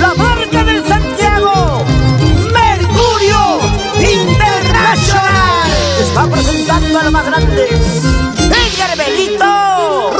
La marca del Santiago, Mercurio Internacional, está presentando a los más grandes, Edgar Belito,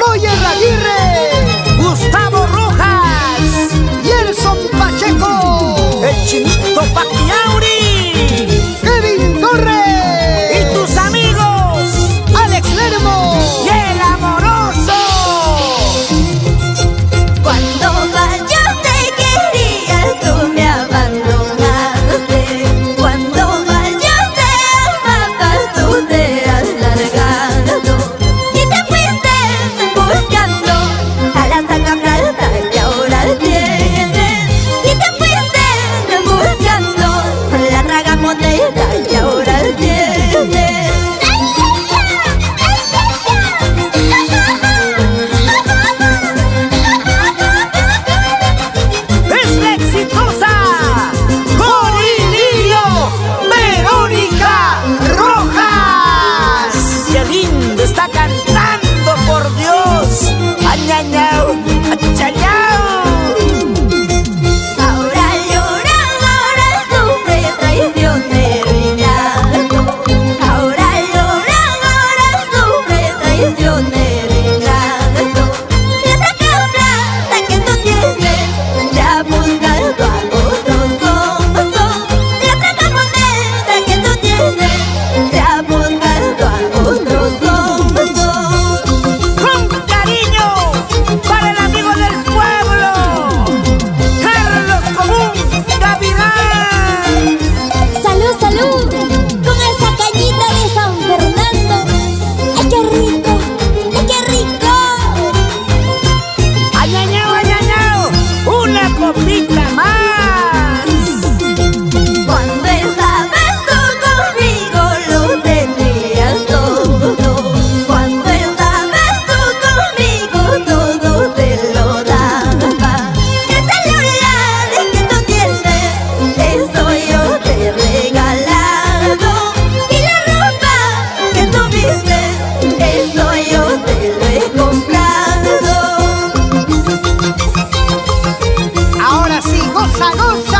Sagosa.